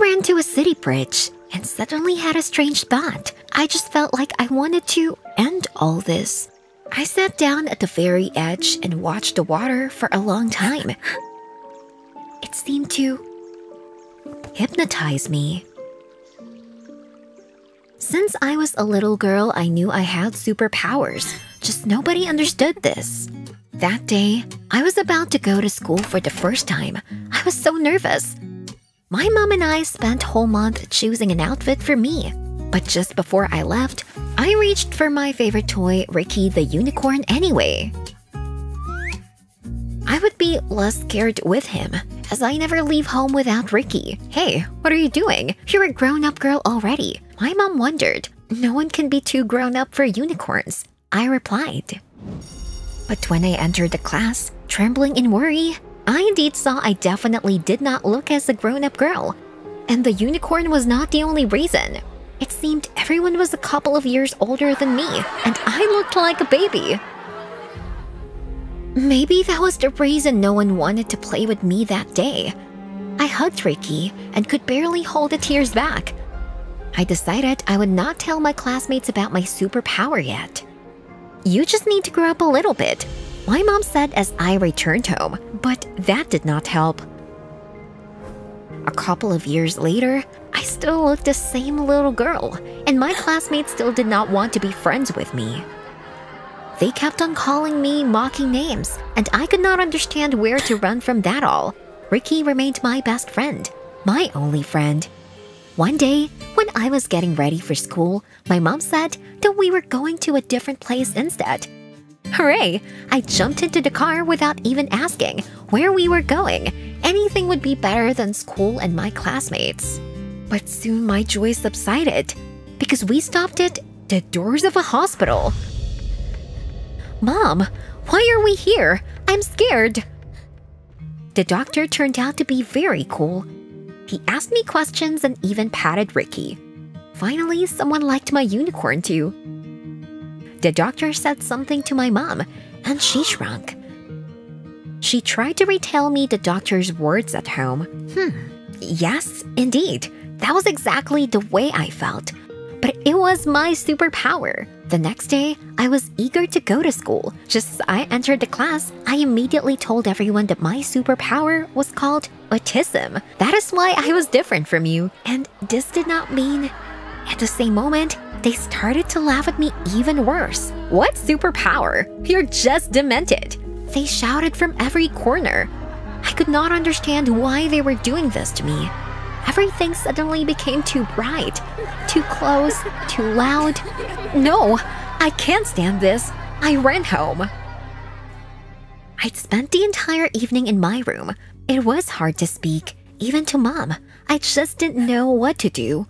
Ran to a city bridge and suddenly had a strange thought. I just felt like I wanted to end all this. I sat down at the very edge and watched the water for a long time. It seemed to hypnotize me. Since I was a little girl, I knew I had superpowers. Just nobody understood this. That day, I was about to go to school for the first time. I was so nervous. My mom and I spent whole month choosing an outfit for me. But just before I left, I reached for my favorite toy, Ricky the Unicorn anyway. I would be less scared with him, as I never leave home without Ricky. Hey, what are you doing? You're a grown-up girl already. My mom wondered. No one can be too grown up for unicorns. I replied. But when I entered the class, trembling in worry, I indeed saw I definitely did not look as a grown-up girl. And the unicorn was not the only reason. It seemed everyone was a couple of years older than me, and I looked like a baby. Maybe that was the reason no one wanted to play with me that day. I hugged Ricky and could barely hold the tears back. I decided I would not tell my classmates about my superpower yet. You just need to grow up a little bit, my mom said as I returned home, but that did not help. A couple of years later, I still looked the same little girl, and my classmates still did not want to be friends with me. They kept on calling me mocking names, and I could not understand where to run from that all. Ricky remained my best friend, my only friend. One day, when I was getting ready for school, my mom said that we were going to a different place instead. Hooray! I jumped into the car without even asking where we were going. Anything would be better than school and my classmates. But soon my joy subsided because we stopped at the doors of a hospital. Mom, why are we here? I'm scared. The doctor turned out to be very cool. He asked me questions and even patted Ricky. Finally, someone liked my unicorn too. The doctor said something to my mom, and she shrunk. She tried to retell me the doctor's words at home. Hmm, yes, indeed. That was exactly the way I felt. But it was my superpower. The next day, I was eager to go to school. Just as I entered the class, I immediately told everyone that my superpower was called autism. That is why I was different from you. And this did not mean... At the same moment, they started to laugh at me even worse. What superpower? You're just demented. They shouted from every corner. I could not understand why they were doing this to me. Everything suddenly became too bright, too close, too loud. No, I can't stand this. I ran home. I'd spent the entire evening in my room. It was hard to speak, even to mom. I just didn't know what to do.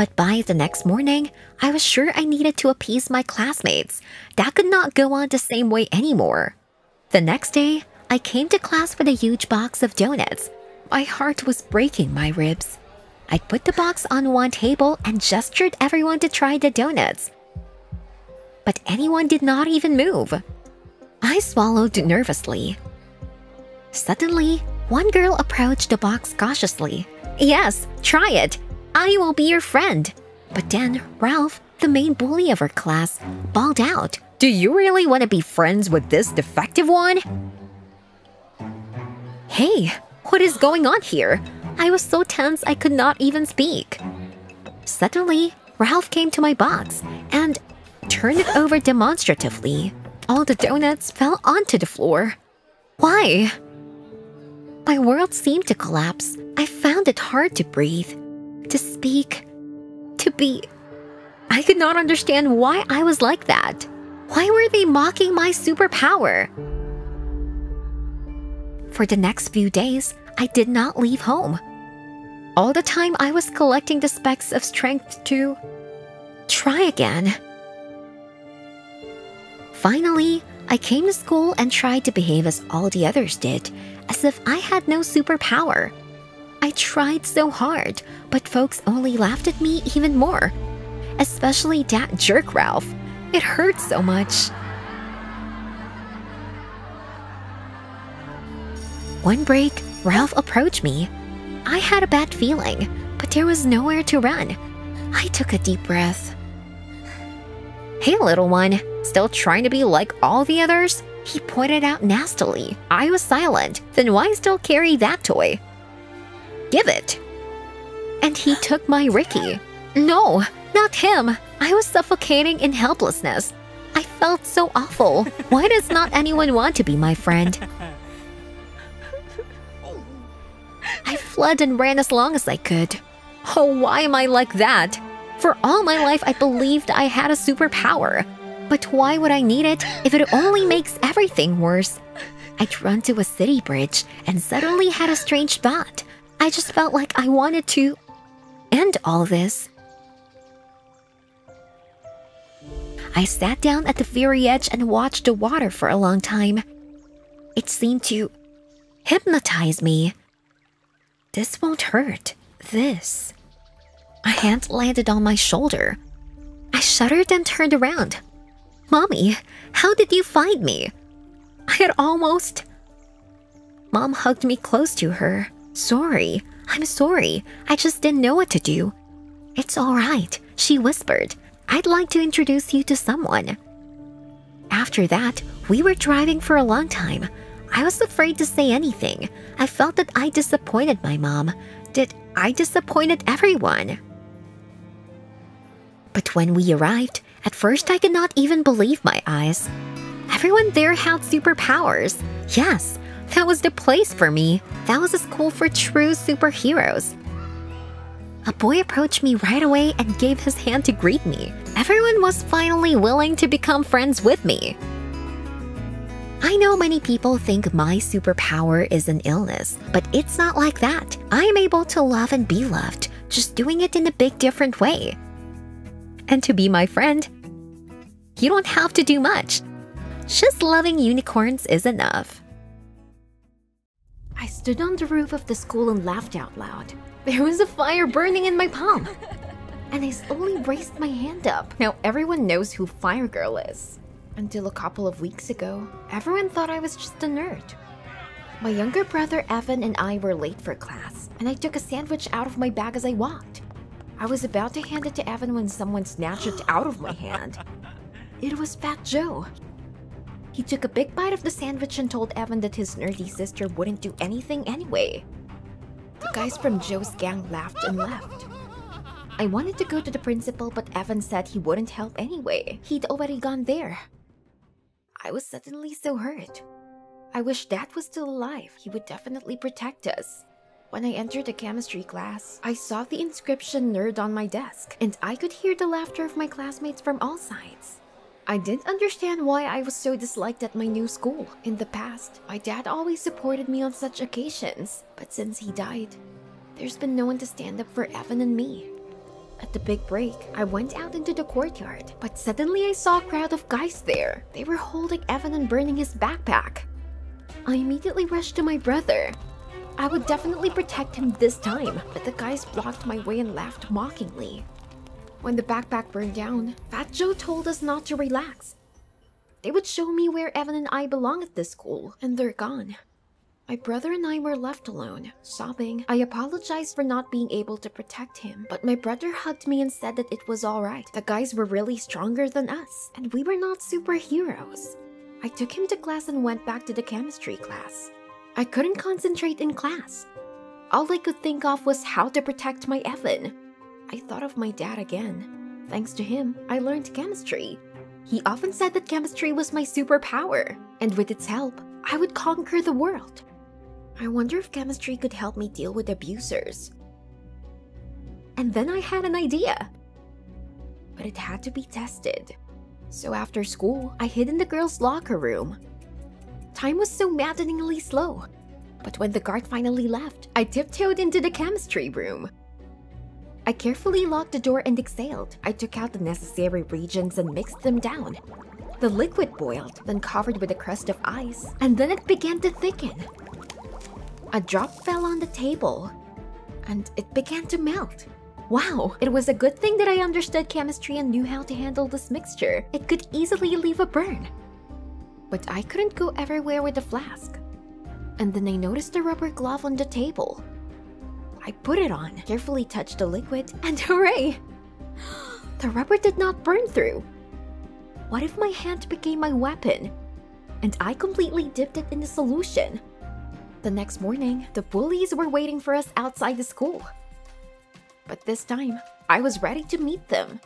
But by the next morning, I was sure I needed to appease my classmates. That could not go on the same way anymore. The next day, I came to class with a huge box of donuts. My heart was breaking my ribs. I put the box on one table and gestured everyone to try the donuts. But anyone did not even move. I swallowed nervously. Suddenly, one girl approached the box cautiously. Yes, try it. I will be your friend. But then Ralph, the main bully of her class, bawled out. Do you really want to be friends with this defective one? Hey, what is going on here? I was so tense I could not even speak. Suddenly, Ralph came to my box and turned it over demonstratively. All the donuts fell onto the floor. Why? My world seemed to collapse. I found it hard to breathe speak, to be. I could not understand why I was like that. Why were they mocking my superpower? For the next few days, I did not leave home. All the time I was collecting the specks of strength to try again. Finally, I came to school and tried to behave as all the others did, as if I had no superpower. I tried so hard, but folks only laughed at me even more. Especially that jerk Ralph. It hurt so much. One break, Ralph approached me. I had a bad feeling, but there was nowhere to run. I took a deep breath. Hey, little one, still trying to be like all the others? He pointed out nastily. I was silent. Then why still carry that toy? Give it. And he took my Ricky. No, not him. I was suffocating in helplessness. I felt so awful. Why does not anyone want to be my friend? I fled and ran as long as I could. Oh, why am I like that? For all my life, I believed I had a superpower. But why would I need it if it only makes everything worse? I'd run to a city bridge and suddenly had a strange thought. I just felt like I wanted to end all this. I sat down at the very edge and watched the water for a long time. It seemed to hypnotize me. This won't hurt. This. A hand landed on my shoulder. I shuddered and turned around. Mommy, how did you find me? I had almost. Mom hugged me close to her. Sorry, I'm sorry. I just didn't know what to do. It's alright, she whispered. I'd like to introduce you to someone. After that, we were driving for a long time. I was afraid to say anything. I felt that I disappointed my mom. Did I disappointed everyone? But when we arrived, at first, I could not even believe my eyes. Everyone there had superpowers. Yes, that was the place for me. That was a school for true superheroes. A boy approached me right away and gave his hand to greet me. Everyone was finally willing to become friends with me. I know many people think my superpower is an illness, but it's not like that. I am able to love and be loved, just doing it in a big different way and to be my friend. You don't have to do much. Just loving unicorns is enough. I stood on the roof of the school and laughed out loud. There was a fire burning in my palm. And I slowly raised my hand up. Now everyone knows who Fire Girl is. Until a couple of weeks ago, everyone thought I was just a nerd. My younger brother Evan and I were late for class, and I took a sandwich out of my bag as I walked. I was about to hand it to Evan when someone snatched it out of my hand. It was Fat Joe. He took a big bite of the sandwich and told Evan that his nerdy sister wouldn't do anything anyway. The guys from Joe's gang laughed and left. I wanted to go to the principal, but Evan said he wouldn't help anyway. He'd already gone there. I was suddenly so hurt. I wish Dad was still alive. He would definitely protect us. When I entered the chemistry class, I saw the inscription nerd on my desk, and I could hear the laughter of my classmates from all sides. I didn't understand why I was so disliked at my new school. In the past, my dad always supported me on such occasions, but since he died, there's been no one to stand up for Evan and me. At the big break, I went out into the courtyard, but suddenly I saw a crowd of guys there. They were holding Evan and burning his backpack. I immediately rushed to my brother, I would definitely protect him this time, but the guys blocked my way and laughed mockingly. When the backpack burned down, Fat Joe told us not to relax. They would show me where Evan and I belong at this school, and they're gone. My brother and I were left alone, sobbing. I apologized for not being able to protect him, but my brother hugged me and said that it was alright. The guys were really stronger than us, and we were not superheroes. I took him to class and went back to the chemistry class. I couldn't concentrate in class. All I could think of was how to protect my Evan. I thought of my dad again. Thanks to him, I learned chemistry. He often said that chemistry was my superpower, and with its help, I would conquer the world. I wonder if chemistry could help me deal with abusers. And then I had an idea. But it had to be tested. So after school, I hid in the girls' locker room Time was so maddeningly slow. But when the guard finally left, I tiptoed into the chemistry room. I carefully locked the door and exhaled. I took out the necessary reagents and mixed them down. The liquid boiled, then covered with a crust of ice, and then it began to thicken. A drop fell on the table, and it began to melt. Wow, it was a good thing that I understood chemistry and knew how to handle this mixture. It could easily leave a burn but I couldn't go everywhere with the flask. And then I noticed the rubber glove on the table. I put it on, carefully touched the liquid, and hooray! The rubber did not burn through. What if my hand became my weapon? And I completely dipped it in the solution. The next morning, the bullies were waiting for us outside the school. But this time, I was ready to meet them.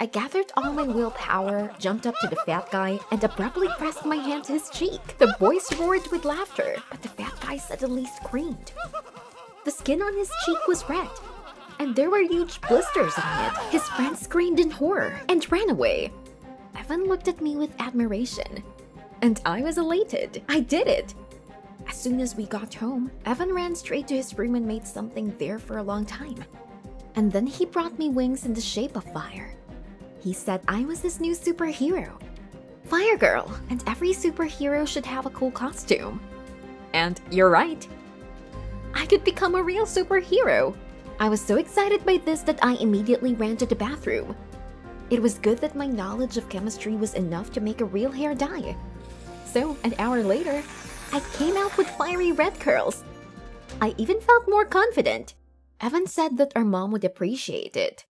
I gathered all my willpower, jumped up to the fat guy, and abruptly pressed my hand to his cheek. The boys roared with laughter, but the fat guy suddenly screamed. The skin on his cheek was red, and there were huge blisters on it. His friends screamed in horror and ran away. Evan looked at me with admiration, and I was elated. I did it! As soon as we got home, Evan ran straight to his room and made something there for a long time. And then he brought me wings in the shape of fire. He said I was his new superhero. Fire Girl, and every superhero should have a cool costume. And you're right. I could become a real superhero. I was so excited by this that I immediately ran to the bathroom. It was good that my knowledge of chemistry was enough to make a real hair dye. So, an hour later, I came out with fiery red curls. I even felt more confident. Evan said that our mom would appreciate it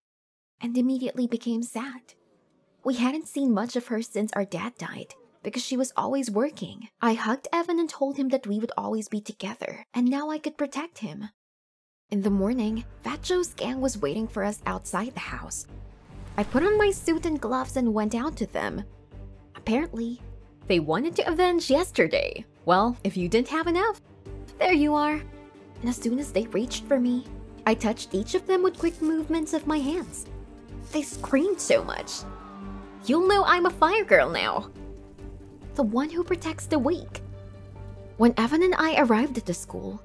and immediately became sad. We hadn't seen much of her since our dad died because she was always working. I hugged Evan and told him that we would always be together, and now I could protect him. In the morning, Fat Joe's gang was waiting for us outside the house. I put on my suit and gloves and went out to them. Apparently, they wanted to avenge yesterday. Well, if you didn't have enough, there you are. And as soon as they reached for me, I touched each of them with quick movements of my hands. They screamed so much. You'll know I'm a fire girl now. The one who protects the weak. When Evan and I arrived at the school,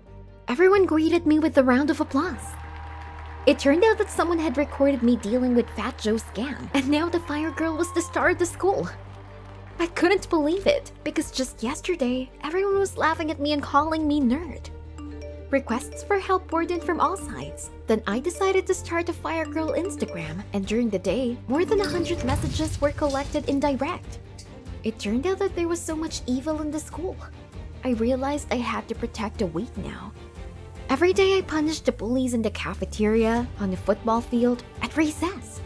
everyone greeted me with a round of applause. It turned out that someone had recorded me dealing with Fat Joe's gang, and now the fire girl was the star of the school. I couldn't believe it, because just yesterday, everyone was laughing at me and calling me nerd. Requests for help poured in from all sides. Then I decided to start a Fire Girl Instagram, and during the day, more than 100 messages were collected in direct. It turned out that there was so much evil in the school. I realized I had to protect the weak now. Every day I punished the bullies in the cafeteria, on the football field, at recess.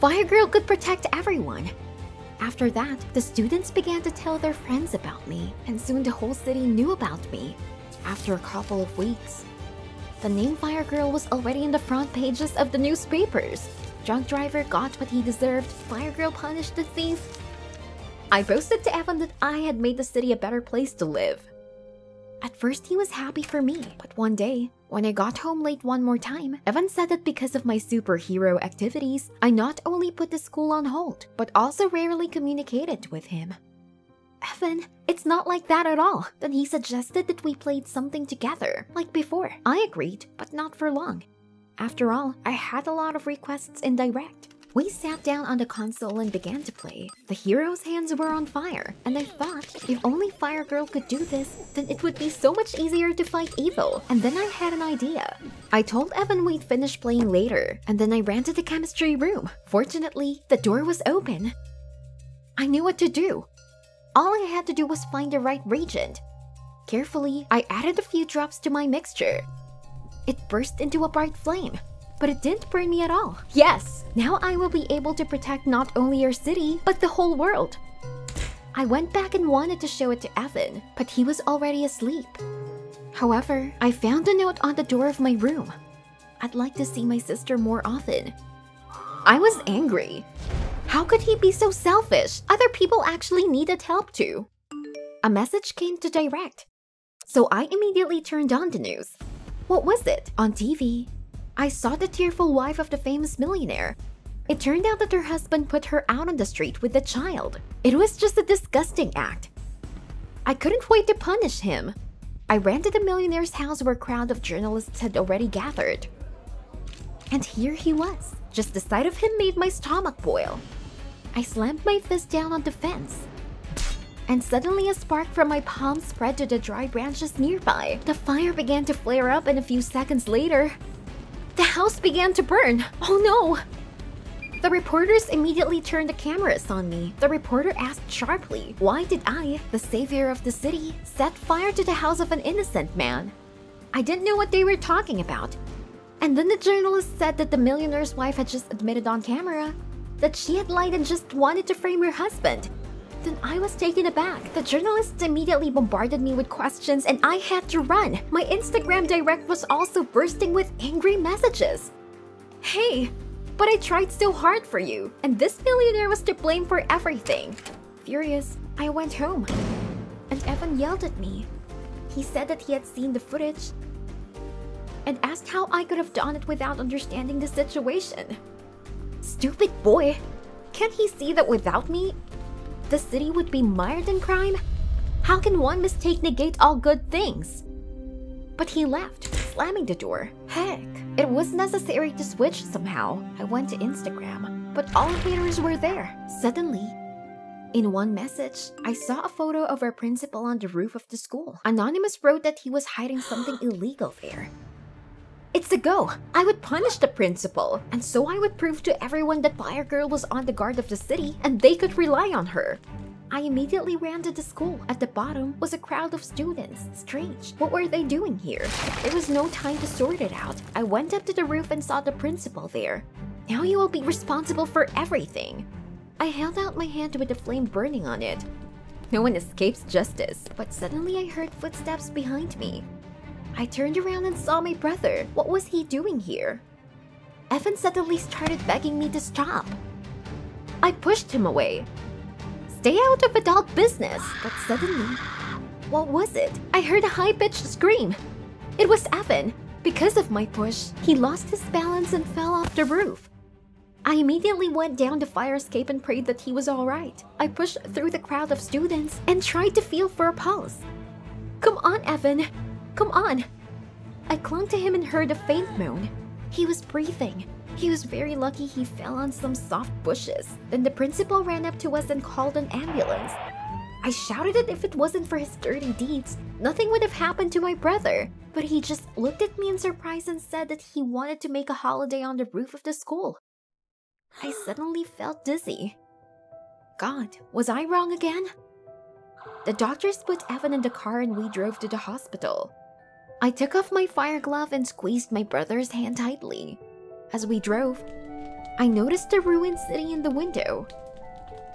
Fire Girl could protect everyone. After that, the students began to tell their friends about me, and soon the whole city knew about me. After a couple of weeks, the name Fire Girl was already in the front pages of the newspapers. Drunk driver got what he deserved, Fire Girl punished the thief. I boasted to Evan that I had made the city a better place to live. At first, he was happy for me, but one day, when I got home late one more time, Evan said that because of my superhero activities, I not only put the school on hold, but also rarely communicated with him. Evan, it's not like that at all. Then he suggested that we played something together, like before. I agreed, but not for long. After all, I had a lot of requests in direct. We sat down on the console and began to play. The hero's hands were on fire, and I thought if only Fire Girl could do this, then it would be so much easier to fight evil. And then I had an idea. I told Evan we'd finish playing later, and then I ran to the chemistry room. Fortunately, the door was open. I knew what to do. All I had to do was find the right reagent. Carefully, I added a few drops to my mixture. It burst into a bright flame, but it didn't burn me at all. Yes, now I will be able to protect not only your city, but the whole world. I went back and wanted to show it to Evan, but he was already asleep. However, I found a note on the door of my room. I'd like to see my sister more often. I was angry. How could he be so selfish? Other people actually needed help too. A message came to direct. So I immediately turned on the news. What was it? On TV, I saw the tearful wife of the famous millionaire. It turned out that her husband put her out on the street with the child. It was just a disgusting act. I couldn't wait to punish him. I ran to the millionaire's house where a crowd of journalists had already gathered. And here he was. Just the sight of him made my stomach boil. I slammed my fist down on the fence. And suddenly a spark from my palm spread to the dry branches nearby. The fire began to flare up and a few seconds later, the house began to burn. Oh no! The reporters immediately turned the cameras on me. The reporter asked sharply, why did I, the savior of the city, set fire to the house of an innocent man? I didn't know what they were talking about. And then the journalist said that the millionaire's wife had just admitted on camera that she had lied and just wanted to frame her husband. Then I was taken aback. The journalist immediately bombarded me with questions and I had to run. My Instagram direct was also bursting with angry messages. Hey, but I tried so hard for you, and this millionaire was to blame for everything. Furious, I went home. And Evan yelled at me. He said that he had seen the footage and asked how I could have done it without understanding the situation. Stupid boy! Can't he see that without me, the city would be mired in crime? How can one mistake negate all good things? But he left, slamming the door. Heck, it was necessary to switch somehow. I went to Instagram, but all the haters were there. Suddenly, in one message, I saw a photo of our principal on the roof of the school. Anonymous wrote that he was hiding something illegal there. It's a go! I would punish the principal, and so I would prove to everyone that Fire Girl was on the guard of the city and they could rely on her. I immediately ran to the school. At the bottom was a crowd of students. Strange. What were they doing here? There was no time to sort it out. I went up to the roof and saw the principal there. Now you will be responsible for everything. I held out my hand with the flame burning on it. No one escapes justice, but suddenly I heard footsteps behind me. I turned around and saw my brother. What was he doing here? Evan suddenly started begging me to stop. I pushed him away. Stay out of adult business, but suddenly, what was it? I heard a high-pitched scream. It was Evan. Because of my push, he lost his balance and fell off the roof. I immediately went down the fire escape and prayed that he was alright. I pushed through the crowd of students and tried to feel for a pulse. Come on, Evan. Come on! I clung to him and heard a faint moan. He was breathing. He was very lucky he fell on some soft bushes. Then the principal ran up to us and called an ambulance. I shouted that if it wasn't for his dirty deeds, nothing would have happened to my brother. But he just looked at me in surprise and said that he wanted to make a holiday on the roof of the school. I suddenly felt dizzy. God, was I wrong again? The doctors put Evan in the car and we drove to the hospital. I took off my fire glove and squeezed my brother's hand tightly. As we drove, I noticed a ruined city in the window.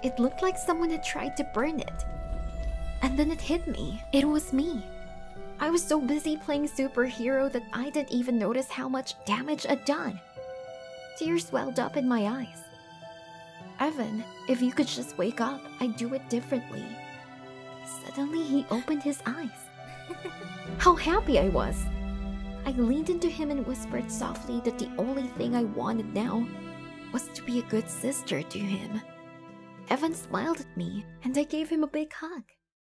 It looked like someone had tried to burn it. And then it hit me. It was me. I was so busy playing superhero that I didn't even notice how much damage I'd done. Tears welled up in my eyes. Evan, if you could just wake up, I'd do it differently. Suddenly, he opened his eyes. How happy I was! I leaned into him and whispered softly that the only thing I wanted now was to be a good sister to him. Evan smiled at me, and I gave him a big hug.